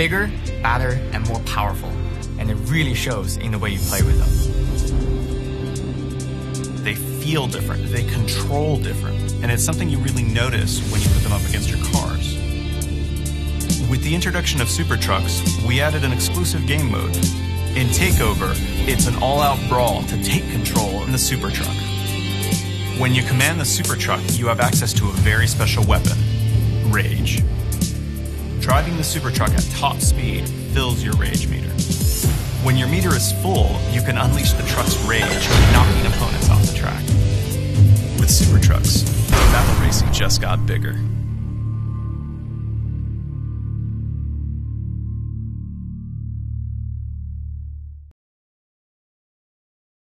bigger, badder, and more powerful, and it really shows in the way you play with them. They feel different, they control different, and it's something you really notice when you put them up against your cars. With the introduction of Super Trucks, we added an exclusive game mode. In Takeover, it's an all-out brawl to take control in the Super Truck. When you command the Super Truck, you have access to a very special weapon, Rage. Driving the Super Truck at top speed fills your Rage meter. When your meter is full, you can unleash the truck's rage, knocking opponents off the track. With Super Trucks, battle racing just got bigger.